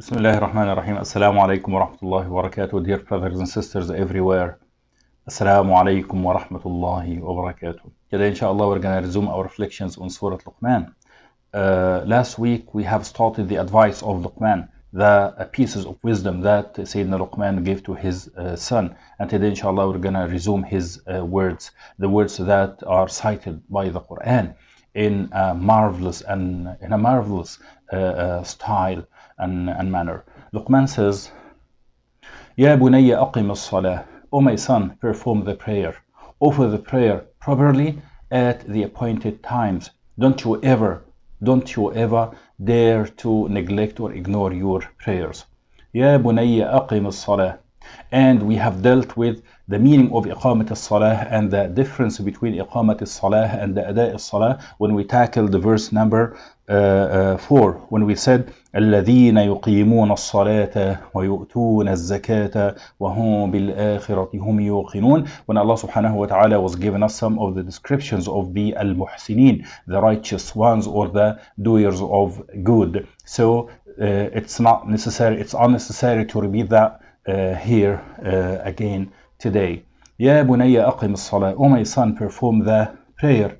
Bismillahirrahmanirrahim. Assalamu alaikum wa rahmatullahi wa barakatuh. Dear brothers and sisters everywhere. Assalamu alaikum wa rahmatullahi wa barakatuh. Today, inshallah, we're going to resume our reflections on Surah Luqman. Uh, last week, we have started the advice of Luqman, the uh, pieces of wisdom that Sayyidina Luqman gave to his uh, son. And today, inshallah, we're going to resume his uh, words, the words that are cited by the Quran in a marvelous and in a marvelous uh, uh, style and, and manner. Luqman says, Ya bunayya aqim as-salah. O my son, perform the prayer. Offer the prayer properly at the appointed times. Don't you ever, don't you ever dare to neglect or ignore your prayers. Ya bunayya aqim as-salah. And we have dealt with the meaning of iqamat as-salah and the difference between iqamat as-salah and the ada as-salah when we tackled the verse number uh, uh, 4 when we said الذين يقيمون الصلاة ويؤتون الزكاة وهم بالآخرة هم يوقنون when Allah subhanahu wa ta'ala was giving us some of the descriptions of the al-muhsinin the righteous ones or the doers of good so uh, it's not necessary it's unnecessary to repeat that uh, here uh, again today يا بني أقم الصلاة O my son perform the prayer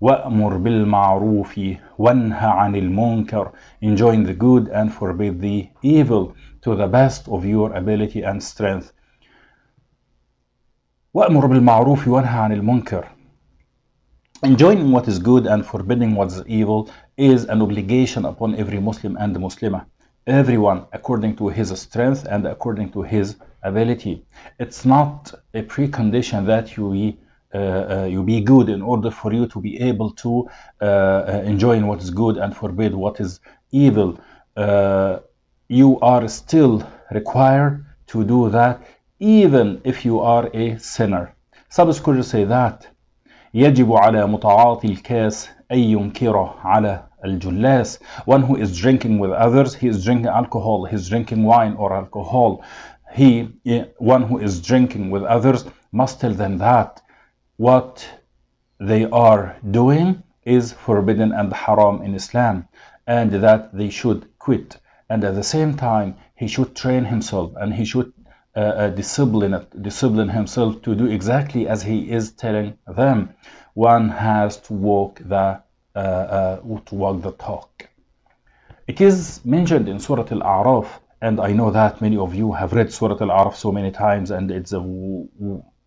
وأمر بالمعروف وانهى عن المنكر enjoin the good and forbid the evil to the best of your ability and strength وأمر بالمعروف وانهى عن المنكر enjoining what is good and forbidding what is evil is an obligation upon every Muslim and Muslimah everyone according to his strength and according to his ability it's not a precondition that you uh, uh, you be good in order for you to be able to uh, enjoy what is good and forbid what is evil. you are still required to do that even if you are a sinner. Some scholars say that يجب على متعاطي الكاس أن ينكره على الجلاس one who is drinking with others he is drinking alcohol he is drinking wine or alcohol he one who is drinking with others must tell them that what they are doing is forbidden and haram in Islam and that they should quit. And at the same time he should train himself and he should uh, uh, discipline discipline himself to do exactly as he is telling them. One has to walk the uh, uh to walk the talk. It is mentioned in Surah Al-A'raf and I know that many of you have read Surah Al-A'raf so many times and it's a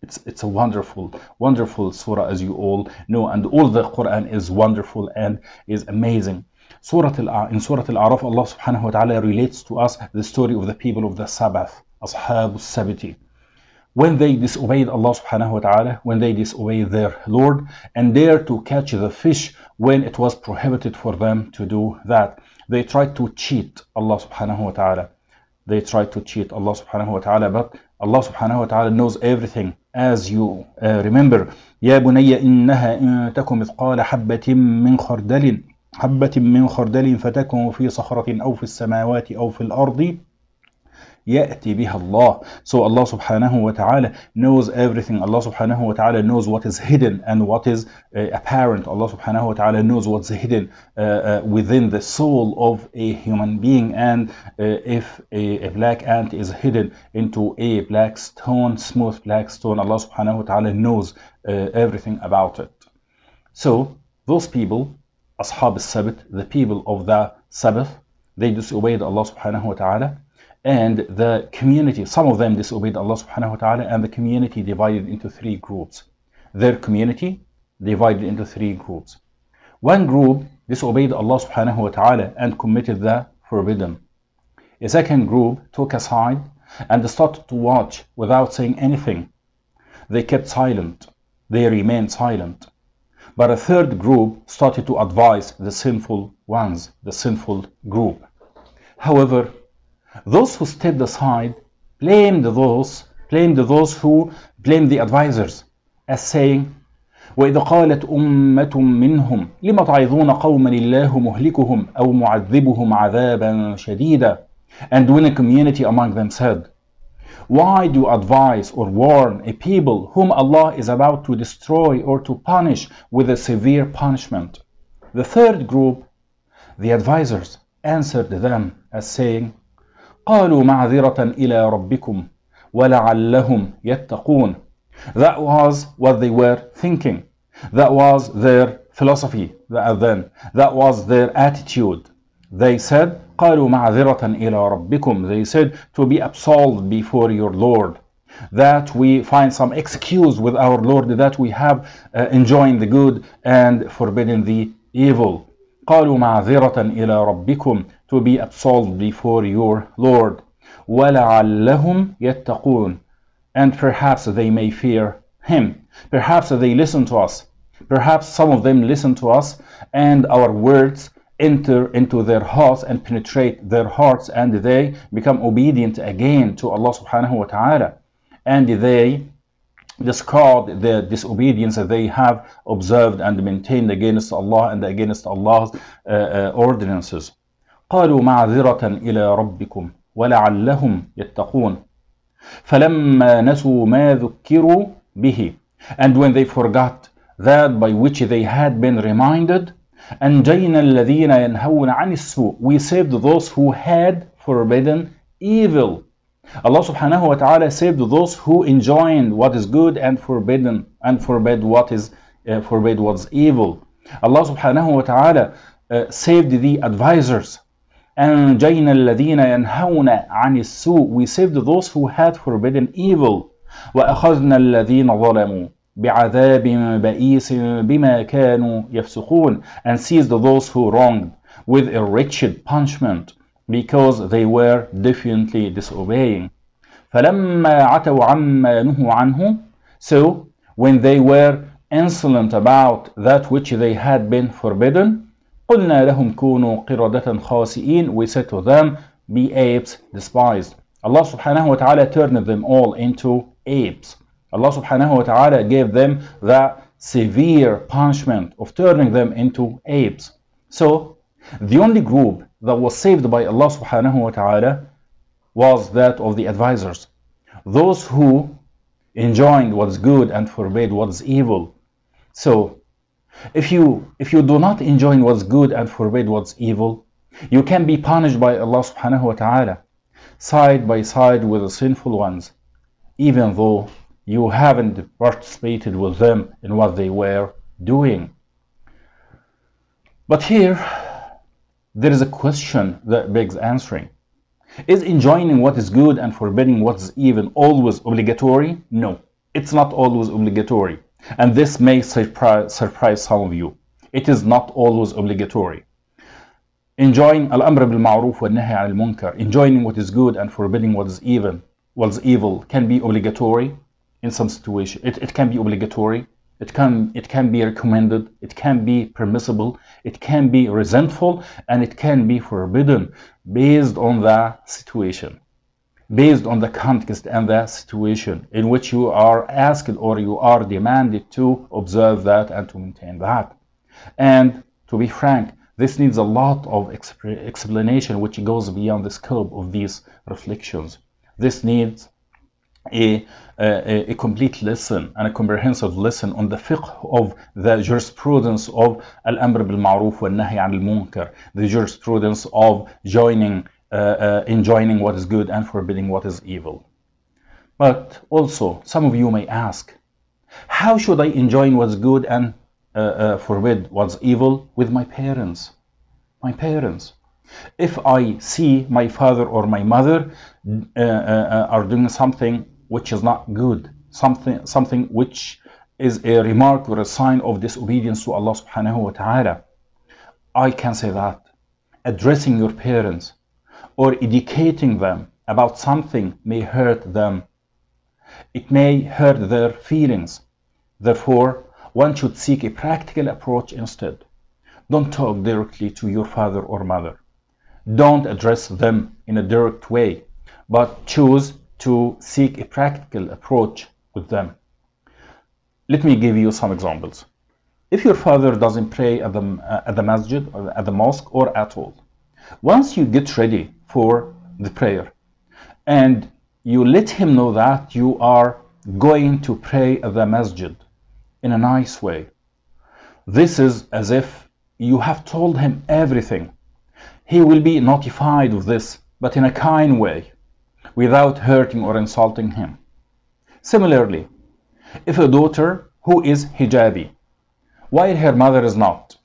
it's, it's a wonderful, wonderful surah as you all know, and all the Quran is wonderful and is amazing. Surah Al in Surah Al-A'raf, Allah subhanahu wa ta'ala relates to us the story of the people of the Sabbath, Ashab al-Sabiti. When they disobeyed Allah subhanahu wa ta'ala, when they disobeyed their Lord, and dared to catch the fish when it was prohibited for them to do that. They tried to cheat Allah subhanahu wa ta'ala. They tried to cheat Allah subhanahu wa ta'ala, but Allah subhanahu wa ta'ala knows everything as you uh, remember يا بني إنها إن تكن مثقال حبة من خردل حبة من خردل فتكن في صخرة أو في السماوات أو في الأرض يأتي بها Allah. So Allah subhanahu wa ta'ala knows everything. Allah subhanahu wa ta'ala knows what is hidden and what is uh, apparent. Allah subhanahu wa ta'ala knows what's hidden uh, uh, within the soul of a human being. And uh, if a, a, black ant is hidden into a black stone, smooth black stone, Allah subhanahu wa ta'ala knows uh, everything about it. So those people, Ashab al-Sabbath, the people of the Sabbath, they disobeyed Allah subhanahu wa ta'ala and the community, some of them disobeyed Allah subhanahu wa ta'ala, and the community divided into three groups. Their community divided into three groups. One group disobeyed Allah subhanahu wa ta'ala and committed the forbidden. A second group took a side and started to watch without saying anything. They kept silent. They remained silent. But a third group started to advise the sinful ones, the sinful group. However, those who stepped aside blamed those blamed those who blamed the advisors as saying وإذا قالت أمة منهم لم تعظون قوما الله مهلكهم أو معذبهم عذابا شديدا and when a community among them said why do you advise or warn a people whom Allah is about to destroy or to punish with a severe punishment the third group the advisors answered them as saying قالوا معذرة إلى ربكم ولعلهم يتقون That was what they were thinking. That was their philosophy then. That was their attitude. They said, قالوا معذرة إلى ربكم. They said to be absolved before your Lord. That we find some excuse with our Lord that we have uh, enjoying the good and forbidden the evil. قالوا معذرة إلى ربكم to be absolved before your Lord. وَلَعَلَّهُمْ يَتَّقُونَ And perhaps they may fear Him. Perhaps they listen to us. Perhaps some of them listen to us and our words enter into their hearts and penetrate their hearts and they become obedient again to Allah subhanahu wa ta'ala. And they discard the disobedience that they have observed and maintained against Allah and against Allah's uh, uh, ordinances. قالوا معذرة إلى ربكم ولعلهم يتقون فلما نسوا ما ذكروا به and when they forgot that by which they had been reminded أنجينا الذين ينهون عن السوء we saved those who had forbidden evil Allah subhanahu wa ta'ala saved those who enjoined what is good and forbidden and forbid what is uh, forbid what's evil Allah subhanahu wa ta'ala uh, saved the advisors أنجينا الذين ينهون عن السوء we saved those who had forbidden evil وأخذنا الذين ظلموا بعذاب بئيس بما كانوا يفسقون and seized those who wronged with a wretched punishment because they were defiantly disobeying فلما عتوا عما نهوا عنه so when they were insolent about that which they had been forbidden قلنا لهم كونوا قردة خاسئين we said to them be apes despised Allah subhanahu wa ta'ala turned them all into apes Allah subhanahu wa ta'ala gave them the severe punishment of turning them into apes so the only group that was saved by Allah subhanahu wa ta'ala was that of the advisors those who enjoined what's good and forbade what's evil so if you if you do not enjoin what's good and forbid what's evil, you can be punished by Allah subhanahu wa ta'ala side by side with the sinful ones, even though you haven't participated with them in what they were doing. But here there is a question that begs answering. Is enjoining what is good and forbidding what is evil always obligatory? No, it's not always obligatory. And this may surprise, surprise some of you. It is not always obligatory. Enjoying al-amr bil ma'ruf wa nahy al munkar, enjoying what is good and forbidding what is evil, what is evil can be obligatory in some situation. It, it can be obligatory. It can, it can be recommended. It can be permissible. It can be resentful and it can be forbidden based on the situation based on the context and the situation in which you are asked or you are demanded to observe that and to maintain that. And to be frank, this needs a lot of explanation which goes beyond the scope of these reflections. This needs a, a, a, complete lesson and a comprehensive lesson on the fiqh of the jurisprudence of al-amr bil ma'ruf wa nahy al-munkar, the jurisprudence of joining Uh, uh, enjoining what is good and forbidding what is evil. But also, some of you may ask, how should I enjoin what's good and uh, uh forbid what's evil with my parents? My parents. If I see my father or my mother are doing something which is not good, something, something which is a remark or a sign of disobedience to Allah subhanahu wa ta'ala, I can say that. Addressing your parents or educating them about something may hurt them. It may hurt their feelings. Therefore, one should seek a practical approach instead. Don't talk directly to your father or mother. Don't address them in a direct way, but choose to seek a practical approach with them. Let me give you some examples. If your father doesn't pray at the, uh, at the masjid or at the mosque or at all, once you get ready for the prayer and you let him know that you are going to pray at the masjid in a nice way. This is as if you have told him everything. He will be notified of this, but in a kind way, without hurting or insulting him. Similarly, if a daughter who is hijabi, while her mother is not,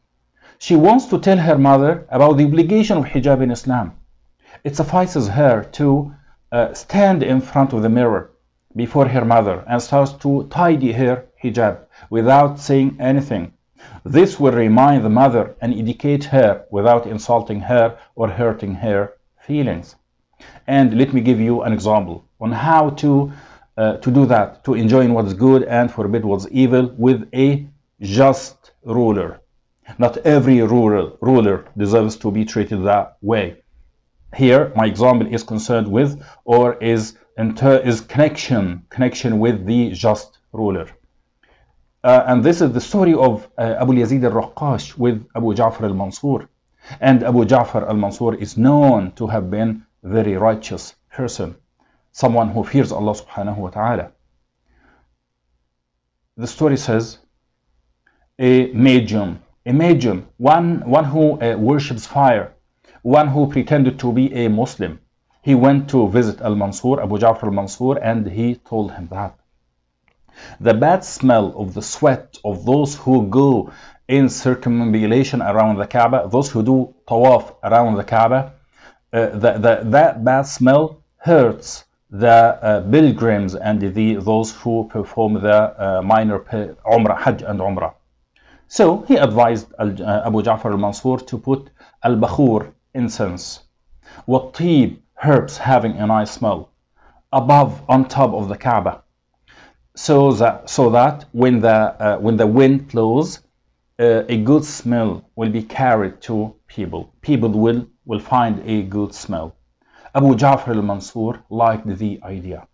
she wants to tell her mother about the obligation of hijab in Islam. It suffices her to uh, stand in front of the mirror before her mother and starts to tidy her hijab without saying anything. This will remind the mother and educate her without insulting her or hurting her feelings. And let me give you an example on how to uh, to do that, to enjoy what's good and forbid what's evil with a just ruler. Not every ruler, ruler deserves to be treated that way. Here, my example is concerned with or is is connection connection with the just ruler. Uh, and this is the story of uh, Abu Yazid al-Raqqash with Abu Ja'far al-Mansur. And Abu Ja'far al-Mansur is known to have been a very righteous person someone who fears Allah subhanahu wa ta'ala. The story says a Magian, a one, one who uh, worships fire, one who pretended to be a Muslim. He went to visit Al-Mansur, Abu Ja'far al-Mansur, and he told him that. The bad smell of the sweat of those who go in circumambulation around the Kaaba, those who do tawaf around the Kaaba, uh, the, the, that bad smell hurts the uh, pilgrims and the, those who perform the uh, minor Umrah, Hajj and Umrah. So he advised uh, Abu Ja'far al-Mansur to put al-bakhur, incense, wat-tib, herbs having a nice smell, above, on top of the Kaaba. So that, so that when the, uh, when the wind blows, uh, a good smell will be carried to people. People will, will find a good smell. Abu Ja'far al-Mansur liked the idea.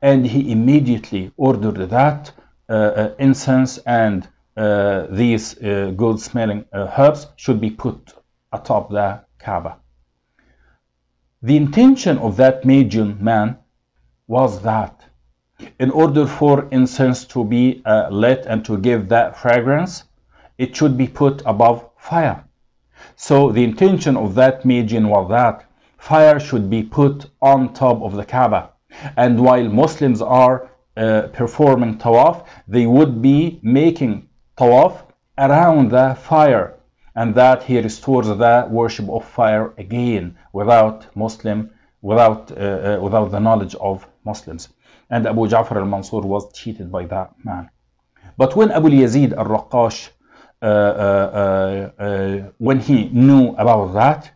And he immediately ordered that uh, uh, incense and these uh, good smelling uh, herbs should be put atop the Kaaba. The intention of that Magian man was that in order for incense to be uh, lit and to give that fragrance, it should be put above fire. So the intention of that Magian was that fire should be put on top of the Kaaba. And while Muslims are uh, performing tawaf, they would be making tawaf around the fire. And that he restores the worship of fire again without Muslim, without, uh, uh, without the knowledge of Muslims. And Abu Ja'far al-Mansur was cheated by that man. But when Abu Yazid al-Raqqash, uh, uh, uh, when he knew about that,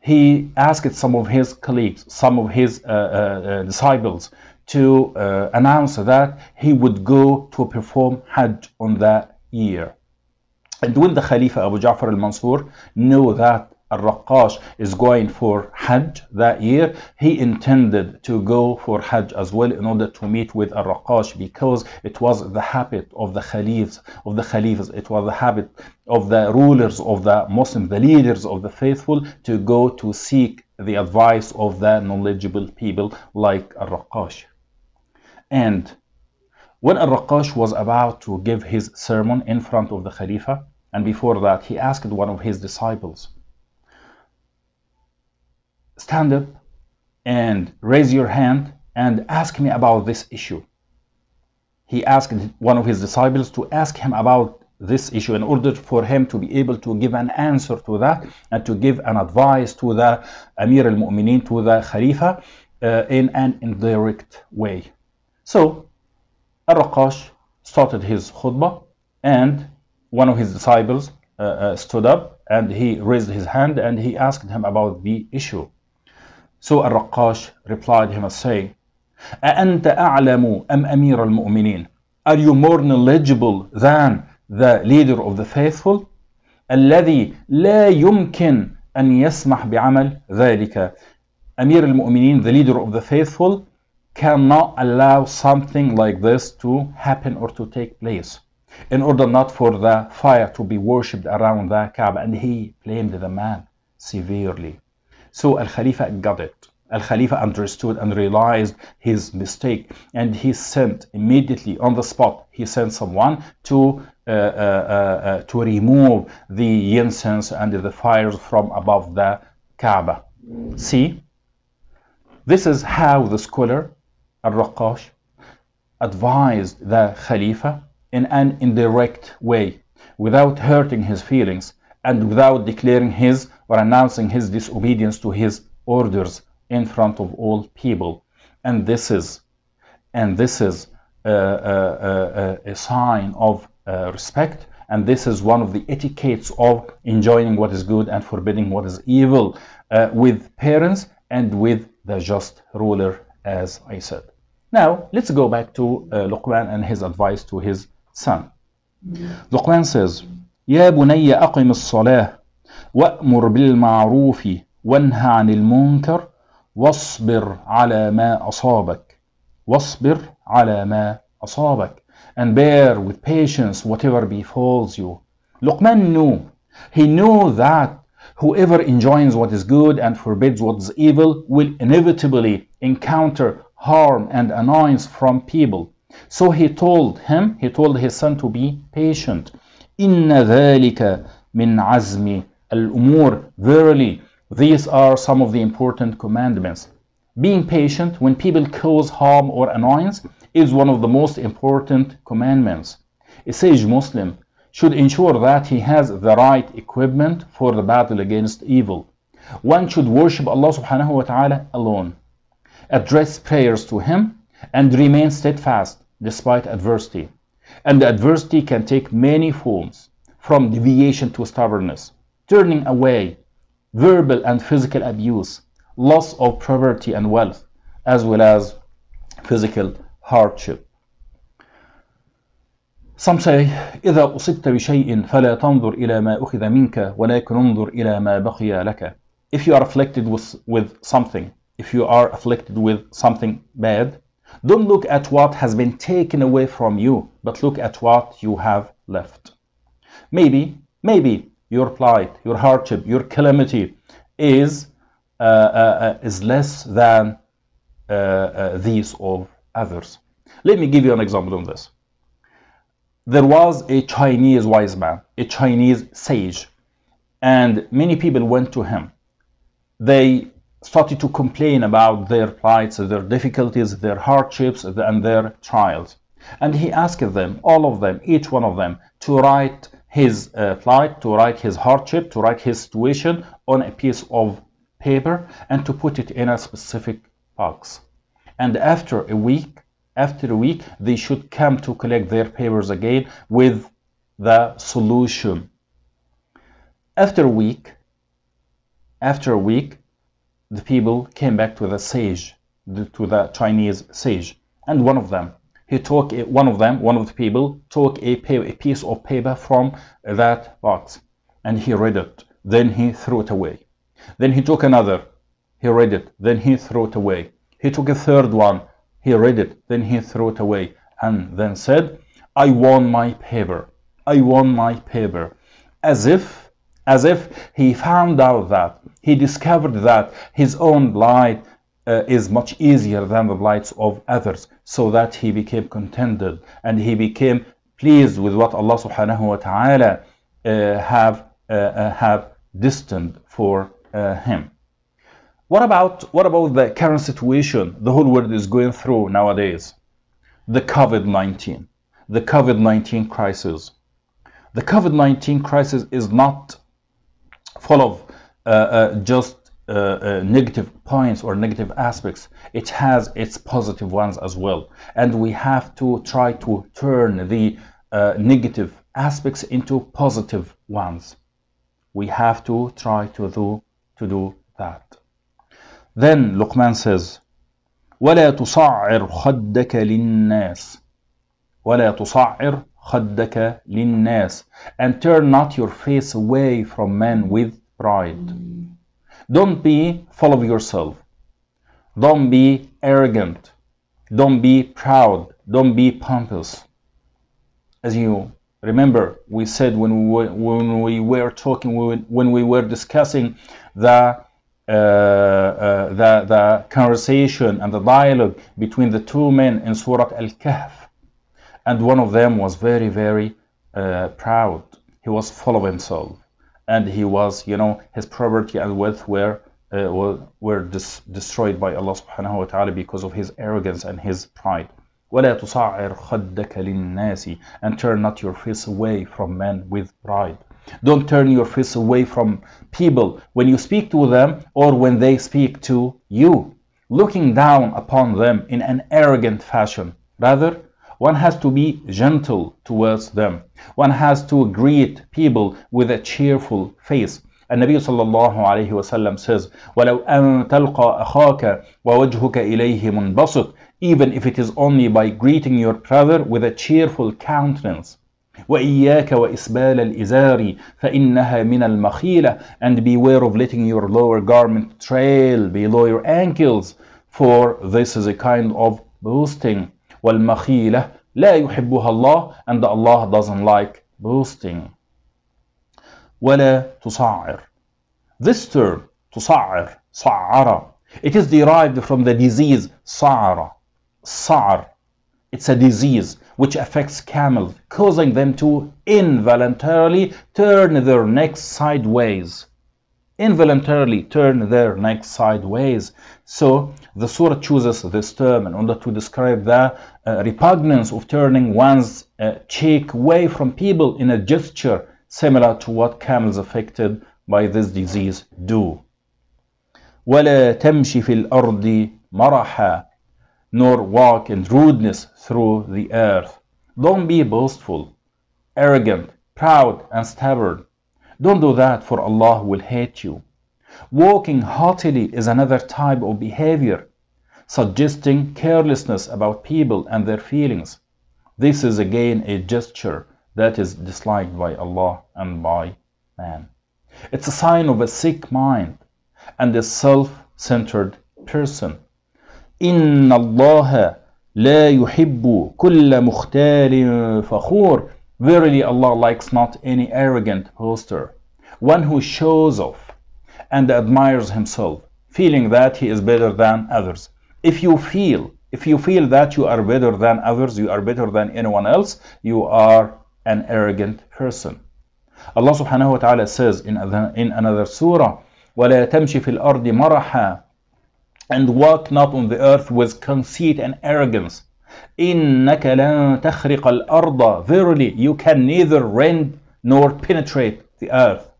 he asked some of his colleagues, some of his uh, uh, uh disciples, to uh, announce that he would go to perform Hajj on that year. And when the Khalifa Abu Ja'far al-Mansur knew that Al-Raqqash is going for Hajj that year, he intended to go for Hajj as well in order to meet with Al-Raqqash because it was the habit of the Khalifs, of the Khalifs, it was the habit of the rulers of the Muslims, the leaders of the faithful to go to seek the advice of the knowledgeable people like Al-Raqqash. And when Al-Raqqash was about to give his sermon in front of the Khalifa, and before that he asked one of his disciples, stand up and raise your hand and ask me about this issue. He asked one of his disciples to ask him about this issue in order for him to be able to give an answer to that and to give an advice to the Amir al-Mu'mineen, to the Khalifa uh, in an indirect way. So, Ar-Raqqash started his khutbah and one of his disciples uh, uh, stood up and he raised his hand and he asked him about the issue. So Al-Raqqash replied him as saying, أأنت أعلم أم أمير المؤمنين? Are you more knowledgeable than the leader of the faithful? الذي لا يمكن أن يسمح بعمل ذلك. Amir al-Mu'mineen, the leader of the faithful, cannot allow something like this to happen or to take place in order not for the fire to be worshipped around the Kaaba. And he blamed the man severely. So Al Khalifa got it. Al Khalifa understood and realized his mistake, and he sent immediately on the spot. He sent someone to uh, uh, uh, uh to remove the incense and the fires from above the Kaaba. See, This is how the scholar Al-Raqash advised the Khalifa in an indirect way without hurting his feelings and without declaring his or announcing his disobedience to his orders in front of all people. And this is and this is uh, uh, uh, a sign of respect. And this is one of the etiquettes of enjoining what is good and forbidding what is evil with parents and with the just ruler as I said now let's go back to uh, Luqman and his advice to his son Luqman says يا بني أقم الصلاة وأمر بالمعروف وانهى عن المنكر واصبر على ما أصابك واصبر على ما أصابك and bear with patience whatever befalls you Luqman knew he knew that whoever enjoins what is good and forbids what is evil will inevitably encounter harm and annoyance from people so he told him he told his son to be patient إن ذلك من عزم الأمور verily these are some of the important commandments being patient when people cause harm or annoyance is one of the most important commandments a sage Muslim should ensure that he has the right equipment for the battle against evil one should worship Allah subhanahu wa ta'ala alone address prayers to him and remain steadfast despite adversity and the adversity can take many forms, from deviation to stubbornness, turning away, verbal and physical abuse, loss of property and wealth, as well as physical hardship. Some say, إذا أصبت بشيء فلا تنظر إلى ما أخذ منك ولكن انظر إلى ما بقي لك. If you are afflicted with, with something, if you are afflicted with something bad, don't look at what has been taken away from you, but look at what you have left. Maybe, maybe your plight, your hardship, your calamity is uh, uh, is less than uh, uh, these of others. Let me give you an example on this. There was a Chinese wise man, a Chinese sage, and many people went to him. They started to complain about their plights, their difficulties, their hardships, and their trials. And he asked them, all of them, each one of them, to write his uh, plight, to write his hardship, to write his situation on a piece of paper and to put it in a specific box. And after a week, after a week, they should come to collect their papers again with the solution. After a week, after a week, the people came back to the sage, to the Chinese sage, and one of them, he took a, one of them, one of the people, took a, a piece of paper from that box, and he read it. Then he threw it away. Then he took another, he read it. Then he threw it away. He took a third one, he read it. Then he threw it away, and then said, "I won my paper. I won my paper," as if as if he found out that he discovered that his own light uh, is much easier than the lights of others so that he became contented and he became pleased with what Allah subhanahu wa ta'ala uh, have uh, uh have destined for uh, him. What about what about the current situation the whole world is going through nowadays? The covid-19 the covid-19 crisis. The covid-19 crisis is not full of uh, uh, just uh, negative points or negative aspects. It has its positive ones as well. And we have to try to turn the negative aspects into positive ones. We have to try to do, to do that. Then Luqman says, ولا تصعر خدك للناس ولا تصعر خدك للناس and turn not your face away from men with pride don't be full of yourself don't be arrogant don't be proud don't be pompous as you remember we said when we were, when we were talking when we were discussing the uh, uh, the, the conversation and the dialogue between the two men in Surah Al-Kahf and one of them was very very uh, proud he was full of himself and he was you know his property and wealth were uh, were destroyed by Allah subhanahu wa ta'ala because of his arrogance and his pride. ولا تصعر خدك للناس and turn not your face away from men with pride. Don't turn your face away from people when you speak to them or when they speak to you, looking down upon them in an arrogant fashion. Rather, one has to be gentle towards them. One has to greet people with a cheerful face. النبي صلى الله عليه وسلم says ولو أن تلقى أخاك ووجهك إليه منبسط even if it is only by greeting your brother with a cheerful countenance وإياك وإسبال الإزار فإنها من المخيلة and beware of letting your lower garment trail below your ankles for this is a kind of boasting والمخيلة لا يحبها الله and Allah doesn't like boasting ولا تصعر this term تصعر صعر it is derived from the disease صعر صعر it's a disease which affects camels causing them to involuntarily turn their necks sideways involuntarily turn their necks sideways so the surah chooses this term in order to describe the uh, repugnance of turning one's uh, cheek away from people in a gesture similar to what camels affected by this disease do. ولا تمشي في الأرض مرحا nor walk in rudeness through the earth. Don't be boastful, arrogant, proud, and stubborn. Don't do that, for Allah will hate you. Walking haughtily is another type of behavior, suggesting carelessness about people and their feelings. This is again a gesture that is disliked by Allah and by man. It's a sign of a sick mind and a self-centered person. إن الله لا يحب كل مختال فخور Verily Allah likes not any arrogant poster, one who shows off and admires himself, feeling that he is better than others. If you feel, if you feel that you are better than others, you are better than anyone else, you are an arrogant person. Allah subhanahu wa ta'ala says in, in another surah, وَلَا تَمْشِ فِي الْأَرْضِ مَرَحًا and walk not on the earth with conceit and arrogance. إِنَّكَ لَن تَخْرِقَ الْأَرْضَ Verily, you can neither rend nor penetrate the earth.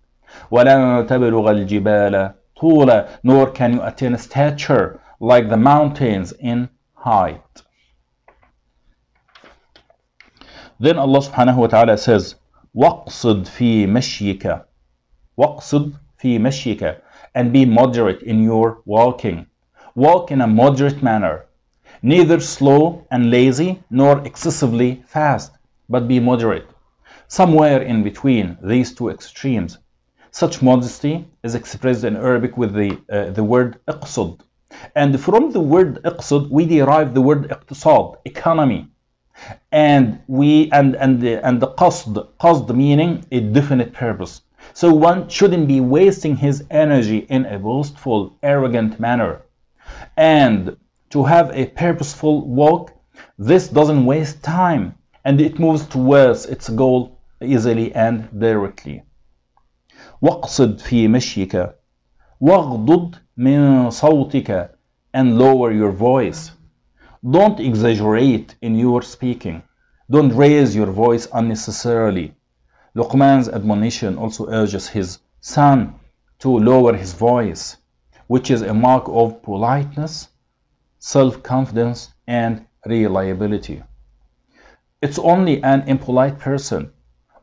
وَلَن تَبْلُغَ الْجِبَالَ طُولًا Nor can you attain stature like the mountains in height. Then Allah subhanahu wa ta'ala says, وَاقْصِدْ فِي مَشْيِكَ وَاقْصِدْ فِي مَشْيِكَ And be moderate in your walking. Walk in a moderate manner, neither slow and lazy nor excessively fast, but be moderate, somewhere in between these two extremes. Such modesty is expressed in Arabic with the, uh, the word iqsud. And from the word iqsud, we derive the word iqtisad, economy. And we and and the, and the qasd, qasd meaning a definite purpose. So one shouldn't be wasting his energy in a boastful, arrogant manner and to have a purposeful walk, this doesn't waste time and it moves towards its goal easily and directly. واقصد في مشيك واغضض من صوتك and lower your voice. Don't exaggerate in your speaking. Don't raise your voice unnecessarily. Luqman's admonition also urges his son to lower his voice which is a mark of politeness, self-confidence, and reliability. It's only an impolite person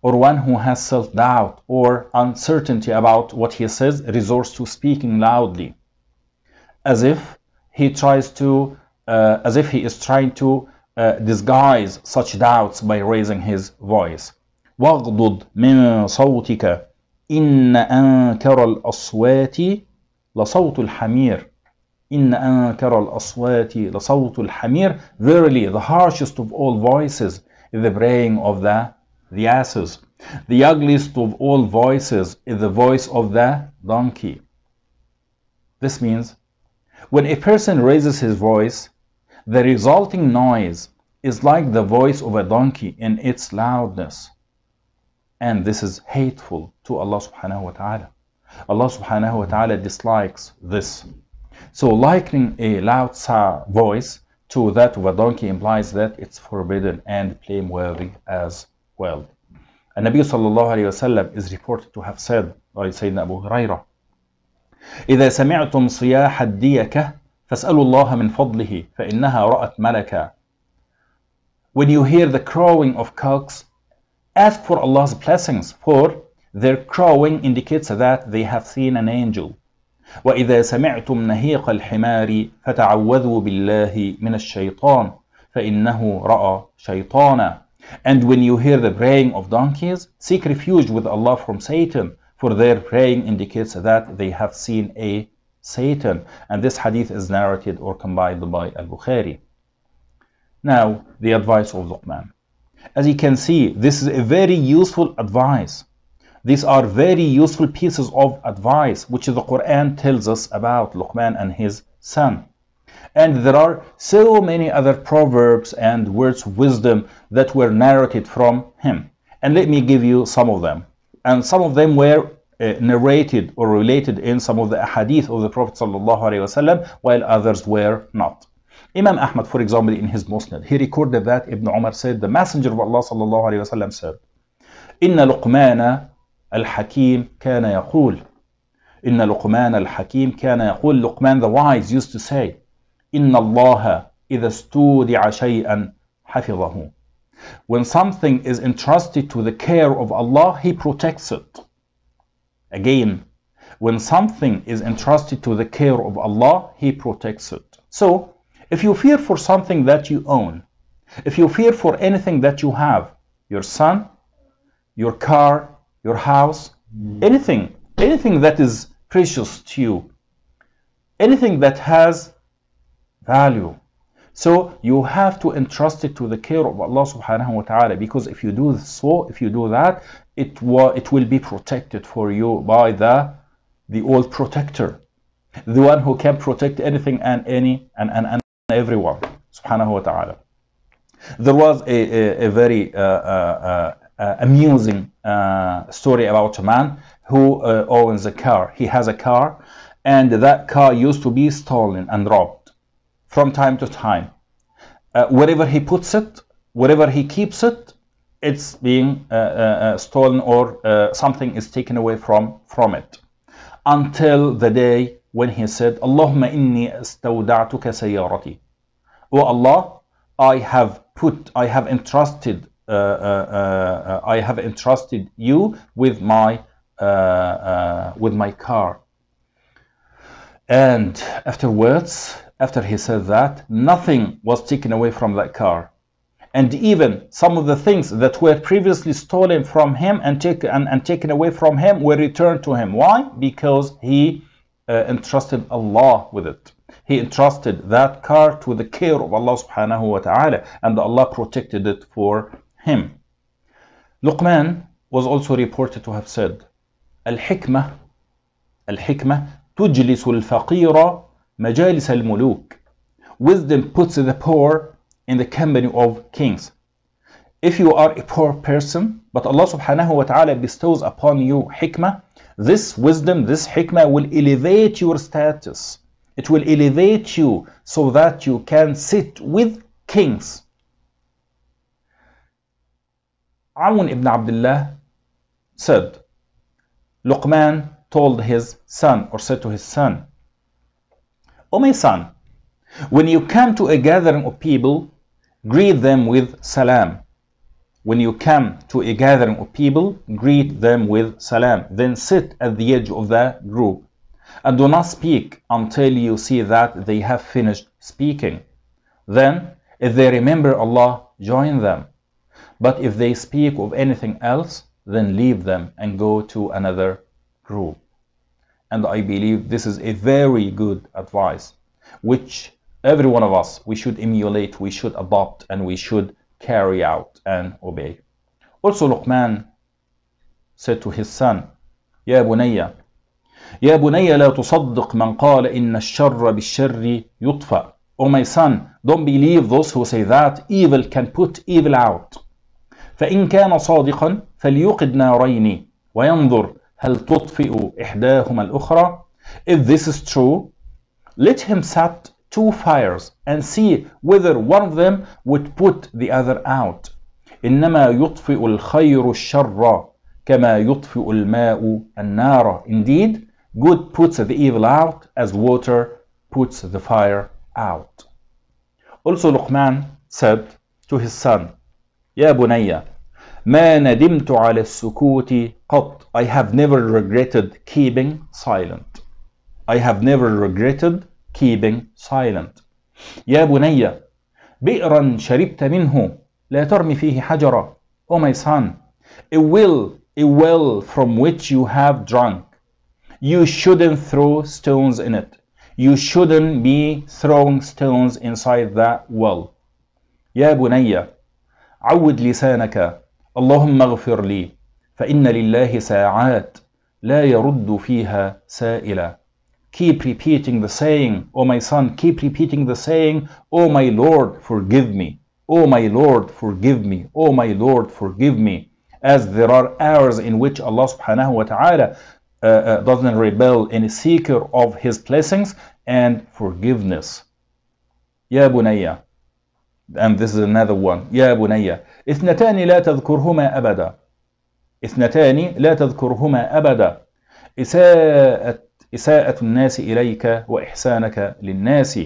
or one who has self-doubt or uncertainty about what he says resorts to speaking loudly as if he tries to uh, as if he is trying to uh, disguise such doubts by raising his voice واغضض من صوتك إن أنكر الأصوات لصوت الحمير إن أنكر الأصوات لصوت الحمير Verily the harshest of all voices is the braying of the, the asses The ugliest of all voices is the voice of the donkey This means when a person raises his voice the resulting noise is like the voice of a donkey in its loudness and this is hateful to Allah subhanahu wa ta'ala Allah subhanahu wa ta'ala dislikes this. So likening a loud voice to that of a donkey implies that it's forbidden and blameworthy as well. And Nabi sallallahu alayhi wasallam is reported to have said by Sayyidina Abu Hurairah إذا سمعتم صياح الديكة فاسألوا الله من فضله فإنها رأت ملكا When you hear the crowing of cocks, ask for Allah's blessings, for their crowing indicates that they have seen an angel. وإذا سمعتم نهيق الحمار فتعوذوا بالله من الشيطان فإنه رأى شيطانا And when you hear the braying of donkeys, seek refuge with Allah from Satan, for their braying indicates that they have seen a Satan. And this hadith is narrated or combined by Al-Bukhari. Now, the advice of Luqman. As you can see, this is a very useful advice. These are very useful pieces of advice which the Quran tells us about Luqman and his son. And there are so many other proverbs and words of wisdom that were narrated from him. And let me give you some of them. And some of them were uh, narrated or related in some of the hadith of the Prophet ﷺ, while others were not. Imam Ahmad, for example, in his Musnad, he recorded that Ibn Umar said, the Messenger of Allah ﷺ said, إن لقمان الحكيم كان يقول إن لقمان الحكيم كان يقول لقمان the wise used to say إن الله إذا استودع شيئا حفظه When something is entrusted to the care of Allah, He protects it. Again, when something is entrusted to the care of Allah, He protects it. So, if you fear for something that you own, if you fear for anything that you have, your son, your car, your house, anything, anything that is precious to you, anything that has value. So you have to entrust it to the care of Allah subhanahu wa ta'ala because if you do so, if you do that, it, will it will be protected for you by the, the old protector, the one who can protect anything and any and, and, and everyone subhanahu wa ta'ala. There was a, a, a very uh, uh, uh, amusing uh, story about a man who uh, owns a car. He has a car, and that car used to be stolen and robbed from time to time. Uh, wherever he puts it, wherever he keeps it, it's being uh, uh, stolen or something is taken away from, from it. Until the day when he said, Allahumma inni astawda'tuka sayyarati. Oh Allah, I have put, I have entrusted uh, uh, uh, Uh, uh, uh, I have entrusted you with my with my car. And afterwards, after he said that, nothing was taken away from that car. And even some of the things that were previously stolen from him and, take, and, and taken away from him were returned to him. Why? Because he uh, entrusted Allah with it. He entrusted that car to the care of Allah subhanahu wa ta'ala and Allah protected it for him. Luqman was also reported to have said, الحكمة الحكمة تجلس الفقير مجالس الملوك. Wisdom puts the poor in the company of kings. If you are a poor person, but Allah subhanahu wa ta'ala bestows upon you hikmah, this wisdom, this hikmah will elevate your status. It will elevate you so that you can sit with kings. Awn ibn Abdullah said, Luqman told his son or said to his son, O my son, when you come to a gathering of people, greet them with salam. When you come to a gathering of people, greet them with salam. Then sit at the edge of the group and do not speak until you see that they have finished speaking. Then, if they remember Allah, join them. But if they speak of anything else, then leave them and go to another group. And I believe this is a very good advice, which every one of us, we should emulate, we should adopt, and we should carry out and obey. Also Luqman said to his son, يا بني يا بني لا تصدق من قال إن الشر بالشر يطفأ. Oh my son, don't believe those who say that evil can put evil out. فإن كان صادقا فليوقد نارين وينظر هل تطفئ إحداهما الأخرى If this is true let him set two fires and see whether one of them would put the other out إنما يطفئ الخير الشر كما يطفئ الماء النار Indeed, good puts the evil out as water puts the fire out. Also Luqman said to his son, يا بني ما ندمت على السكوت قط I have never regretted keeping silent. I have never regretted keeping silent. يا بني بئرا شربت منه لا ترمي فيه حجرا O my son, a well, a well from which you have drunk. You shouldn't throw stones in it. You shouldn't be throwing stones inside that well. يا بني عود لسانك اللهم اغفر لي فإن لله ساعات لا يرد فيها سائلا Keep repeating the saying, O my son, keep repeating the saying, O my Lord, forgive me. O my Lord, forgive me. O my Lord, forgive me. As there are hours in which Allah subhanahu wa ta'ala uh, uh, doesn't rebel in a seeker of His blessings and forgiveness. يا بني and this is another one يا بني اثنتان لا تذكرهما أبدا اثنتان لا تذكرهما أبدا إساءة إساءة الناس إليك وإحسانك للناس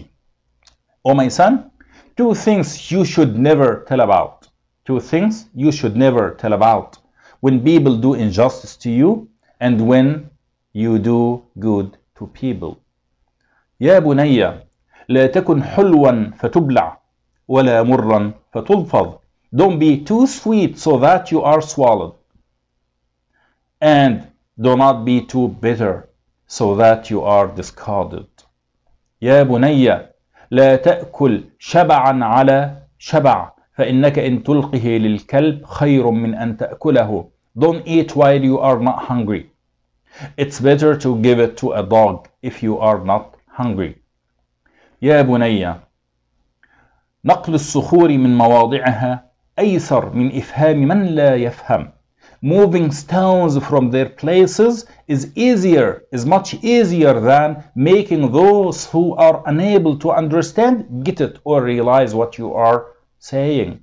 O my son, two things you should never tell about. Two things you should never tell about. When people do injustice to you and when you do good to people. يا بني لا تكن حلوا فتبلع ولا مرا فتلفظ. Don't be too sweet so that you are swallowed. And do not be too bitter so that you are discarded. يا بني لا تأكل شبعا على شبع فإنك إن تلقه للكلب خير من أن تأكله. Don't eat while you are not hungry. It's better to give it to a dog if you are not hungry. يا بني نقل الصخور من مواضعها أيسر من إفهام من لا يفهم. Moving stones from their places is easier, is much easier than making those who are unable to understand get it or realize what you are saying.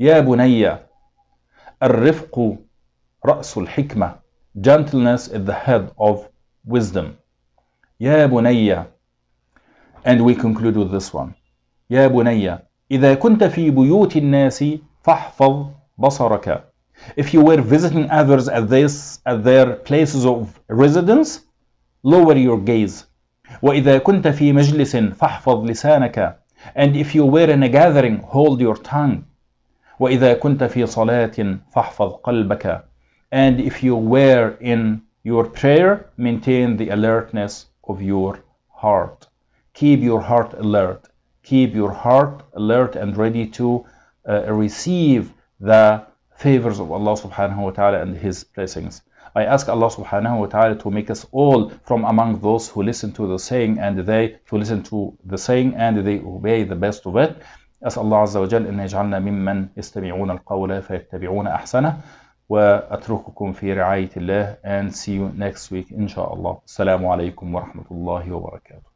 يا بني الرفق رأس الحكمة. Gentleness is the head of wisdom. يا بني And we conclude with this one. يا بني إذا كنت في بيوت الناس فاحفظ بصرك. If you were visiting others at, this, at their places of residence, lower your gaze. وإذا كنت في مجلس فاحفظ لسانك. And if you were in a gathering, hold your tongue. وإذا كنت في صلاة فاحفظ قلبك. And if you were in your prayer, maintain the alertness of your heart. Keep your heart alert. Keep your heart alert and ready to uh, receive the favors of Allah subhanahu wa ta'ala and His blessings. I ask Allah subhanahu wa ta'ala to make us all from among those who listen to the saying and they to listen to the saying and they obey the best of it. أسأل الله عز وجل أن يجعلنا ممن يستمعون القول فيتبعون أحسنه وأترككم في رعاية الله and see you next week إن شاء الله السلام عليكم ورحمة الله وبركاته